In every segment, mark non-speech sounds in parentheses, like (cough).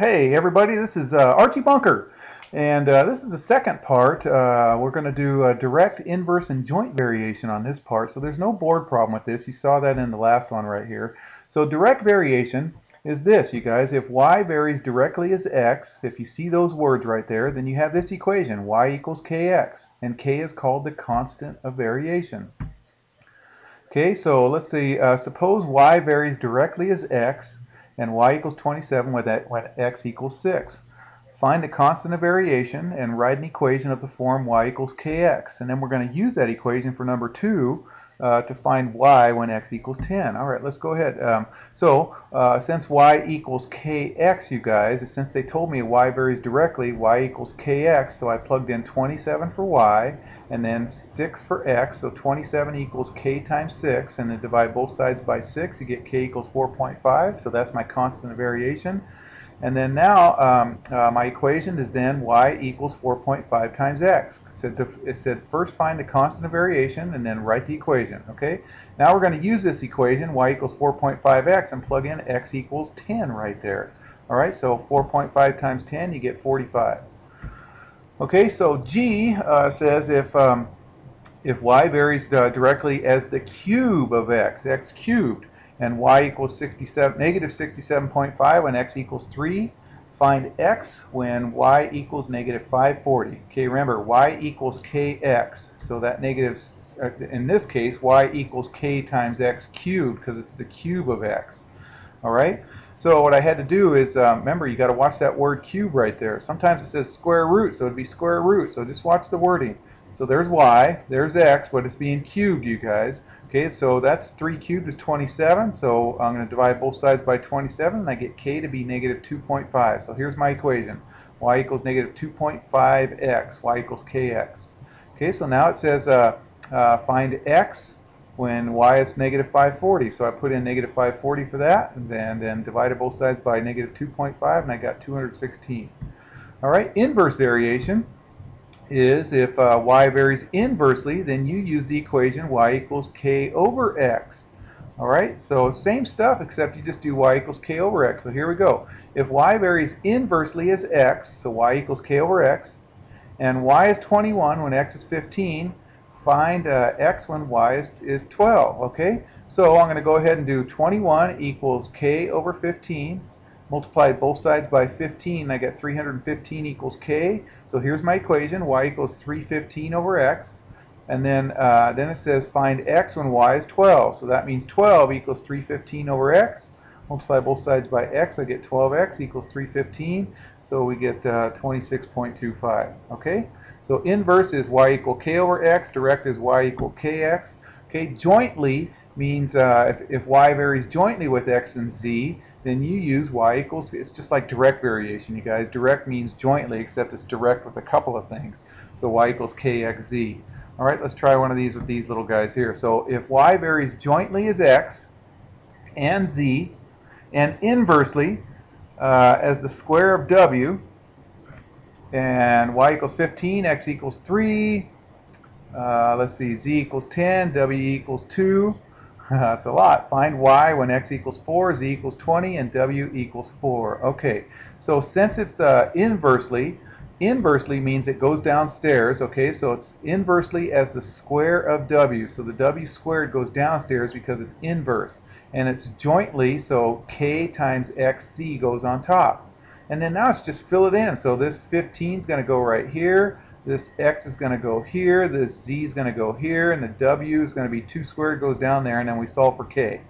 Hey everybody, this is uh, Archie Bunker and uh, this is the second part. Uh, we're going to do a direct, inverse, and joint variation on this part so there's no board problem with this. You saw that in the last one right here. So direct variation is this you guys. If y varies directly as x, if you see those words right there, then you have this equation y equals kx and k is called the constant of variation. Okay, so let's see, uh, suppose y varies directly as x and y equals 27 when, that, when x equals 6. Find the constant of variation and write an equation of the form y equals kx. And then we're going to use that equation for number 2 uh, to find y when x equals 10. All right, let's go ahead. Um, so uh, since y equals kx, you guys, since they told me y varies directly, y equals kx, so I plugged in 27 for y and then 6 for x, so 27 equals k times 6, and then divide both sides by 6, you get k equals 4.5, so that's my constant of variation. And then now um, uh, my equation is then y equals 4.5 times x. It said, to, it said first find the constant of variation and then write the equation. Okay. Now we're going to use this equation y equals 4.5x and plug in x equals 10 right there. All right. So 4.5 times 10 you get 45. Okay, so G uh, says if um, if y varies uh, directly as the cube of x, x cubed, and y equals 67, negative 67.5 when x equals 3, find x when y equals negative 540. Okay, remember, y equals kx, so that negative, uh, in this case, y equals k times x cubed, because it's the cube of x. All right? So what I had to do is, um, remember, you got to watch that word cube right there. Sometimes it says square root, so it'd be square root. So just watch the wording. So there's y, there's x, but it's being cubed, you guys. Okay, so that's 3 cubed is 27, so I'm going to divide both sides by 27, and I get k to be negative 2.5. So here's my equation. y equals negative 2.5x, y equals kx. Okay, so now it says uh, uh, find x when y is negative 540. So I put in negative 540 for that, and then, then divided both sides by negative 2.5, and I got 216. All right, inverse variation is if uh, y varies inversely, then you use the equation y equals k over x. All right, so same stuff except you just do y equals k over x. So here we go. If y varies inversely as x, so y equals k over x, and y is 21 when x is 15, find uh, x when y is, is 12, okay? So I'm going to go ahead and do 21 equals k over 15, multiply both sides by 15, I get 315 equals k. So here's my equation, y equals 315 over x. And then, uh, then it says find x when y is 12. So that means 12 equals 315 over x. Multiply both sides by x, I get 12x equals 315. So we get uh, 26.25, okay? So inverse is y equal k over x, direct is y equal kx. Okay, jointly means uh, if, if y varies jointly with x and z, then you use y equals, it's just like direct variation, you guys. Direct means jointly, except it's direct with a couple of things. So y equals kxz. All right, let's try one of these with these little guys here. So if y varies jointly as x and z, and inversely uh, as the square of w, and y equals 15, x equals 3, uh, let's see, z equals 10, w equals 2. (laughs) That's a lot. Find y when x equals 4, z equals 20, and w equals 4. Okay, so since it's uh, inversely, inversely means it goes downstairs, okay, so it's inversely as the square of w. So the w squared goes downstairs because it's inverse. And it's jointly, so k times xc goes on top. And then now it's just fill it in. So this 15 is going to go right here. This x is going to go here. This z is going to go here. And the w is going to be 2 squared goes down there. And then we solve for k.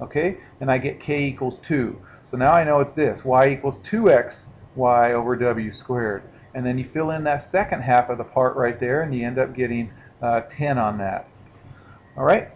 Okay? And I get k equals 2. So now I know it's this. y equals 2x y over w squared. And then you fill in that second half of the part right there. And you end up getting uh, 10 on that. All right?